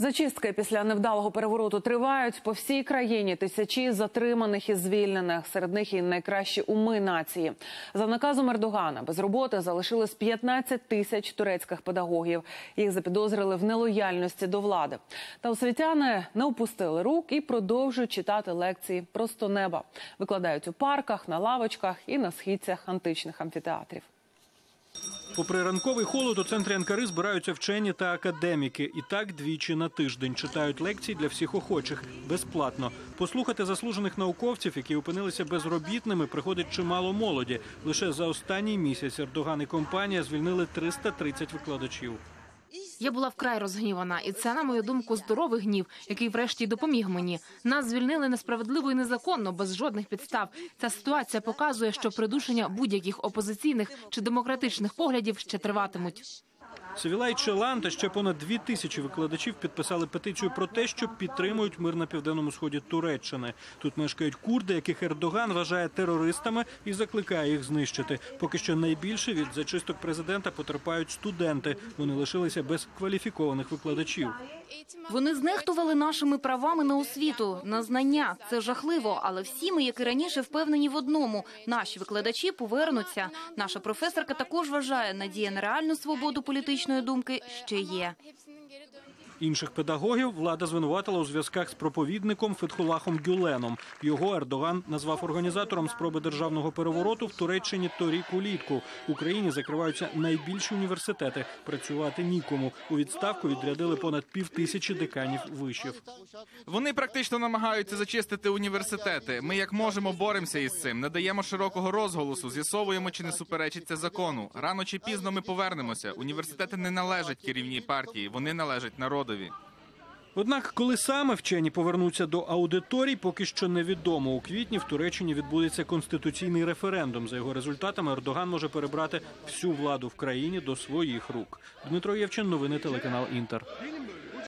Зачистки після невдалого перевороту тривають по всій країні. Тисячі затриманих і звільнених. Серед них і найкращі уми нації. За наказом Ердогана без роботи залишилось 15 тисяч турецьких педагогів. Їх запідозрили в нелояльності до влади. Та освітяни не опустили рук і продовжують читати лекції просто неба. Викладають у парках, на лавочках і на східцях античних амфітеатрів. Попри ранковий холод, у центрі Анкари збираються вчені та академіки. І так двічі на тиждень читають лекції для всіх охочих безплатно. Послухати заслужених науковців, які опинилися безробітними, приходить чимало молоді. Лише за останній місяць Ердоган і компанія звільнили 330 викладачів. Я була вкрай розгнівана, і це, на мою думку, здоровий гнів, який врешті допоміг мені. Нас звільнили несправедливо і незаконно, без жодних підстав. Ця ситуація показує, що придушення будь-яких опозиційних чи демократичних поглядів ще триватимуть. Севілай Челан та ще понад дві тисячі викладачів підписали петицію про те, що підтримують мир на південному сході Туреччини. Тут мешкають курди, яких Ердоган вважає терористами і закликає їх знищити. Поки що найбільше від зачисток президента потерпають студенти. Вони лишилися без кваліфікованих викладачів. Вони знехтували нашими правами на освіту, на знання. Це жахливо, але всі ми, як і раніше, впевнені в одному: наші викладачі повернуться. Наша професорка також вважає, надія на реальну свободу політичної думки ще є. Інших педагогів влада звинуватила у зв'язках з проповідником Фетхулахом Гюленом. Його Ердоган назвав організатором спроби державного перевороту в Туреччині торік улітку. Україні закриваються найбільші університети. Працювати нікому. У відставку відрядили понад півтисячі деканів вишів. Вони практично намагаються зачистити університети. Ми як можемо боремося із цим. Не даємо широкого розголосу, з'ясовуємо, чи не суперечить це закону. Рано чи пізно ми повернемося. Університети не належать керівній партії, вони належать народові. Однак, коли саме вчені повернуться до аудиторій, поки що невідомо. У квітні в Туреччині відбудеться конституційний референдум. За його результатами Ердоган може перебрати всю владу в країні до своїх рук. Дмитро Євчин, новини телеканал Інтер.